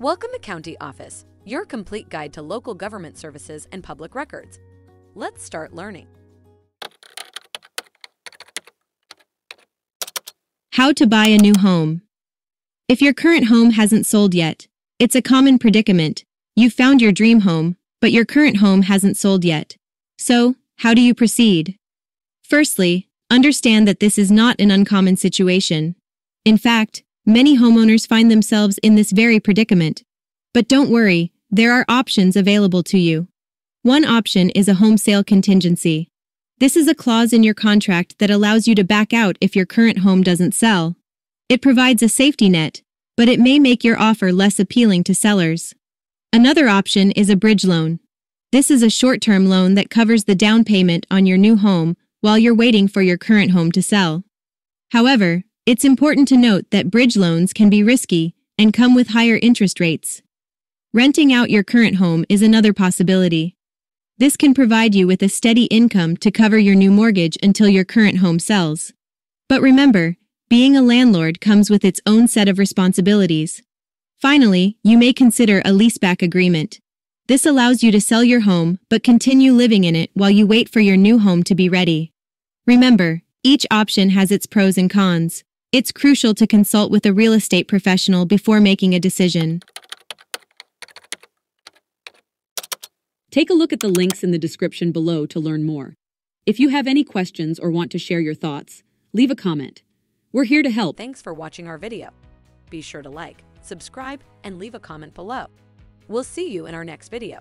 Welcome to County Office, your complete guide to local government services and public records. Let's start learning. How to buy a new home. If your current home hasn't sold yet, it's a common predicament. You've found your dream home, but your current home hasn't sold yet. So, how do you proceed? Firstly, understand that this is not an uncommon situation. In fact, many homeowners find themselves in this very predicament. But don't worry, there are options available to you. One option is a home sale contingency. This is a clause in your contract that allows you to back out if your current home doesn't sell. It provides a safety net, but it may make your offer less appealing to sellers. Another option is a bridge loan. This is a short-term loan that covers the down payment on your new home while you're waiting for your current home to sell. However, it's important to note that bridge loans can be risky and come with higher interest rates. Renting out your current home is another possibility. This can provide you with a steady income to cover your new mortgage until your current home sells. But remember, being a landlord comes with its own set of responsibilities. Finally, you may consider a leaseback agreement. This allows you to sell your home but continue living in it while you wait for your new home to be ready. Remember, each option has its pros and cons. It's crucial to consult with a real estate professional before making a decision. Take a look at the links in the description below to learn more. If you have any questions or want to share your thoughts, leave a comment. We're here to help. Thanks for watching our video. Be sure to like, subscribe, and leave a comment below. We'll see you in our next video.